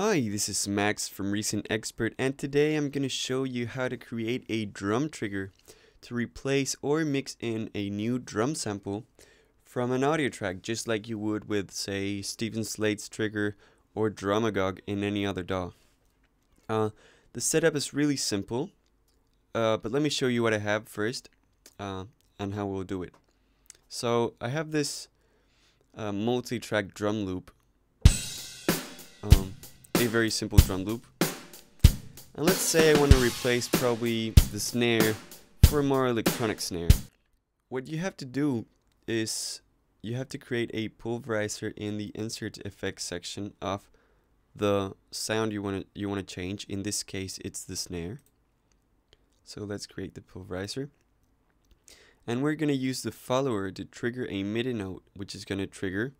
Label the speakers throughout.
Speaker 1: Hi, this is Max from Reason Expert and today I'm going to show you how to create a drum trigger to replace or mix in a new drum sample from an audio track just like you would with say Steven Slate's trigger or Drumagog in any other DAW. Uh, the setup is really simple uh, but let me show you what I have first uh, and how we'll do it. So I have this uh, multi-track drum loop um, a very simple drum loop. And let's say I want to replace probably the snare for a more electronic snare. What you have to do is you have to create a pulverizer in the insert effects section of the sound you want to you want to change. In this case, it's the snare. So let's create the pulverizer. And we're going to use the follower to trigger a MIDI note, which is going to trigger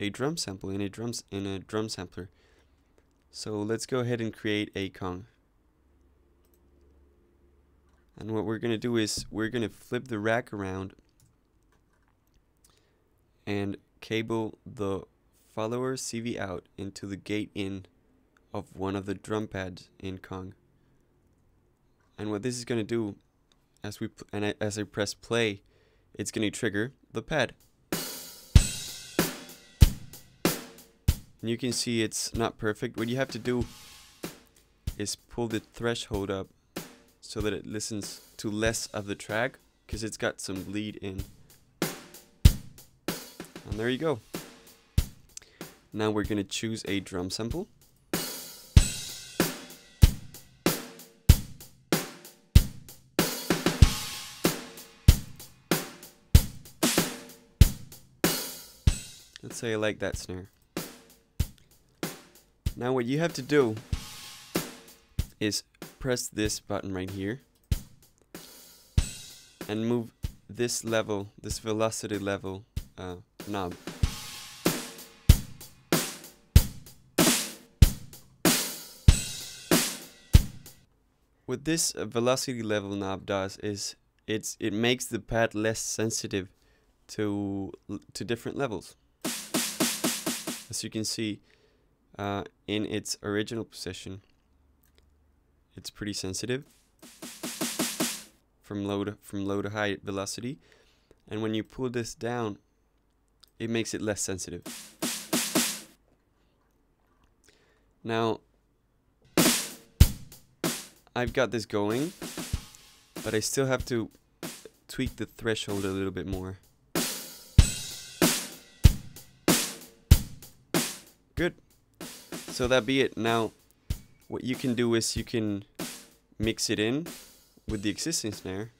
Speaker 1: a drum sample in a drums in a drum sampler. So let's go ahead and create a Kong. And what we're going to do is we're going to flip the rack around and cable the follower CV out into the gate in of one of the drum pads in Kong. And what this is going to do as we and I, as I press play, it's going to trigger the pad. And you can see it's not perfect. What you have to do is pull the threshold up so that it listens to less of the track because it's got some bleed in. And there you go. Now we're going to choose a drum sample. Let's say I like that snare. Now what you have to do is press this button right here and move this level, this velocity level uh, knob. What this uh, velocity level knob does is it's it makes the pad less sensitive to to different levels. As you can see, uh, in its original position, it's pretty sensitive from low to, from low to high velocity, and when you pull this down, it makes it less sensitive. Now, I've got this going, but I still have to tweak the threshold a little bit more. Good. So that be it. Now, what you can do is you can mix it in with the existing snare.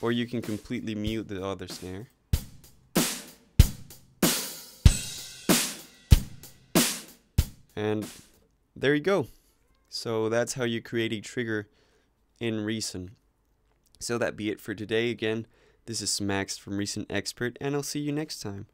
Speaker 1: Or you can completely mute the other snare. And there you go. So that's how you create a trigger in Reason. So that be it for today again. This is Max from Reason Expert and I'll see you next time.